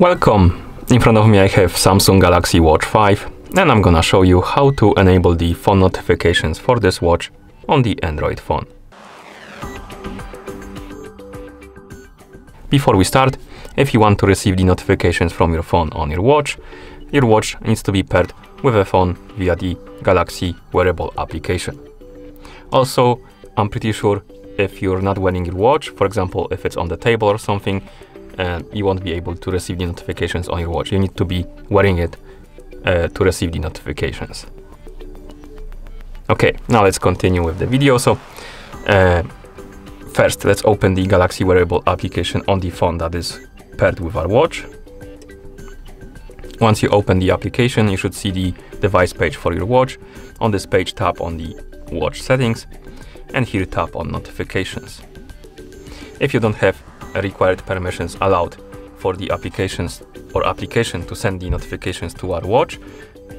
Welcome! In front of me I have Samsung Galaxy Watch 5 and I'm gonna show you how to enable the phone notifications for this watch on the Android phone. Before we start, if you want to receive the notifications from your phone on your watch, your watch needs to be paired with a phone via the Galaxy wearable application. Also, I'm pretty sure if you're not wearing your watch, for example, if it's on the table or something, uh, you won't be able to receive the notifications on your watch. You need to be wearing it uh, to receive the notifications. Okay, now let's continue with the video. So uh, first, let's open the Galaxy Wearable application on the phone that is paired with our watch. Once you open the application, you should see the device page for your watch. On this page, tap on the watch settings and here tap on notifications. If you don't have required permissions allowed for the applications or application to send the notifications to our watch,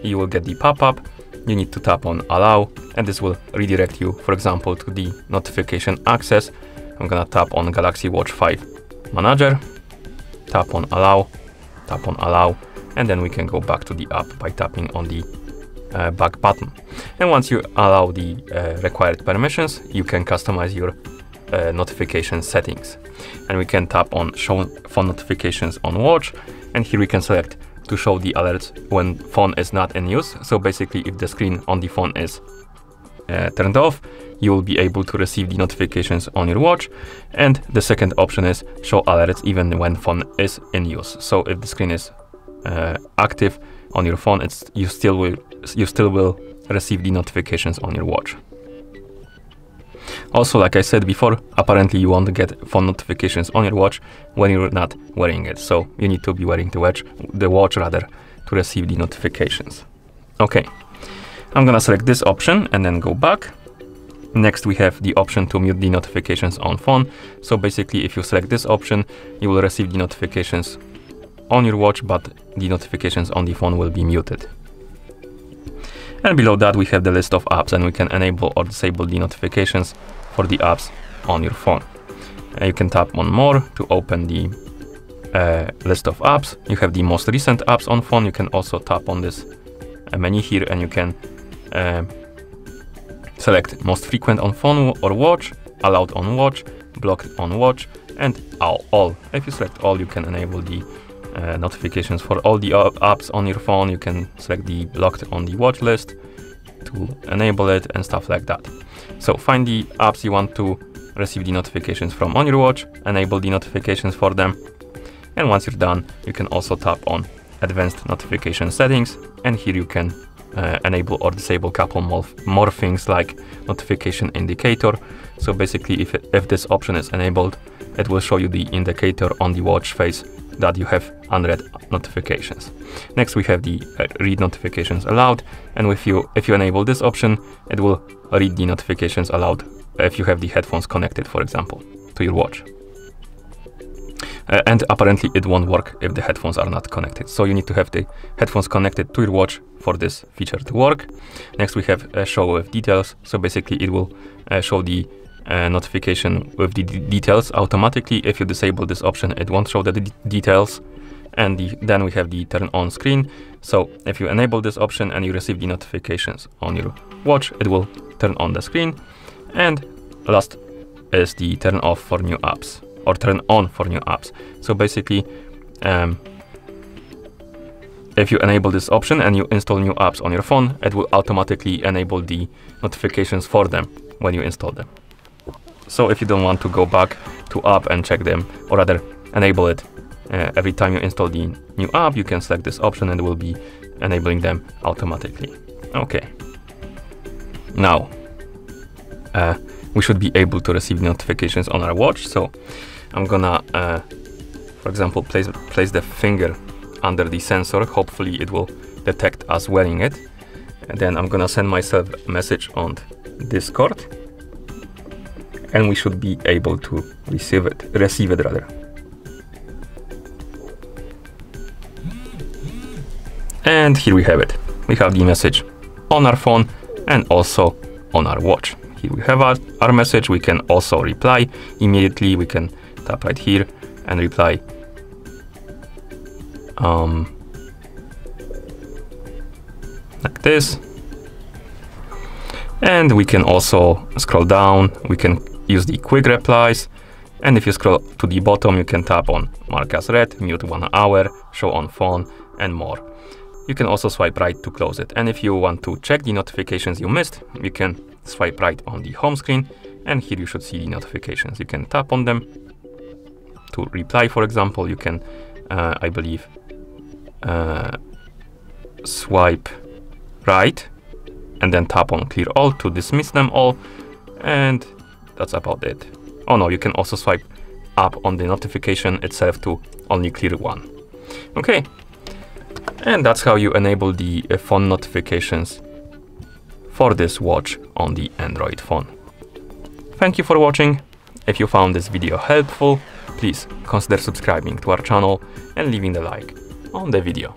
you will get the pop-up. You need to tap on allow and this will redirect you, for example, to the notification access. I'm gonna tap on Galaxy Watch 5 Manager, tap on allow, tap on allow, and then we can go back to the app by tapping on the uh, back button. And once you allow the uh, required permissions, you can customize your uh, notification settings. And we can tap on show phone notifications on watch. And here we can select to show the alerts when phone is not in use. So basically if the screen on the phone is uh, turned off, you will be able to receive the notifications on your watch. And the second option is show alerts even when phone is in use. So if the screen is uh, active on your phone, it's you still will you still will receive the notifications on your watch. Also, like I said before, apparently you won't get phone notifications on your watch when you're not wearing it. So you need to be wearing the watch, the watch rather, to receive the notifications. Okay, I'm gonna select this option and then go back. Next, we have the option to mute the notifications on phone. So basically, if you select this option, you will receive the notifications on your watch, but the notifications on the phone will be muted. And below that we have the list of apps and we can enable or disable the notifications for the apps on your phone. Uh, you can tap on more to open the uh, list of apps. You have the most recent apps on phone. You can also tap on this uh, menu here and you can uh, select most frequent on phone or watch, allowed on watch, blocked on watch, and all. all. If you select all, you can enable the uh, notifications for all the apps on your phone. You can select the blocked on the watch list to enable it and stuff like that. So find the apps you want to receive the notifications from on your watch, enable the notifications for them. And once you're done, you can also tap on advanced notification settings. And here you can uh, enable or disable couple more, more things like notification indicator. So basically if, if this option is enabled, it will show you the indicator on the watch face that you have unread notifications. Next we have the uh, read notifications aloud and if you if you enable this option it will read the notifications aloud if you have the headphones connected for example to your watch. Uh, and apparently it won't work if the headphones are not connected. So you need to have the headphones connected to your watch for this feature to work. Next we have a show with details. So basically it will uh, show the uh, notification with the details automatically. If you disable this option, it won't show the details. And the, then we have the turn on screen. So if you enable this option and you receive the notifications on your watch, it will turn on the screen. And last is the turn off for new apps or turn on for new apps. So basically, um, if you enable this option and you install new apps on your phone, it will automatically enable the notifications for them when you install them. So if you don't want to go back to app and check them, or rather enable it uh, every time you install the new app, you can select this option and it will be enabling them automatically. Okay. Now, uh, we should be able to receive notifications on our watch. So I'm gonna, uh, for example, place, place the finger under the sensor. Hopefully it will detect us wearing it. And then I'm gonna send myself a message on Discord and we should be able to receive it, receive it rather. And here we have it. We have the message on our phone and also on our watch. Here we have our, our message. We can also reply immediately. We can tap right here and reply um, like this. And we can also scroll down. We can use the quick replies. And if you scroll to the bottom, you can tap on mark as read, mute one hour, show on phone, and more. You can also swipe right to close it. And if you want to check the notifications you missed, you can swipe right on the home screen. And here you should see the notifications. You can tap on them to reply, for example. You can, uh, I believe, uh, swipe right and then tap on clear all to dismiss them all. And that's about it. Oh no, you can also swipe up on the notification itself to only clear one. Okay, and that's how you enable the uh, phone notifications for this watch on the Android phone. Thank you for watching. If you found this video helpful, please consider subscribing to our channel and leaving a like on the video.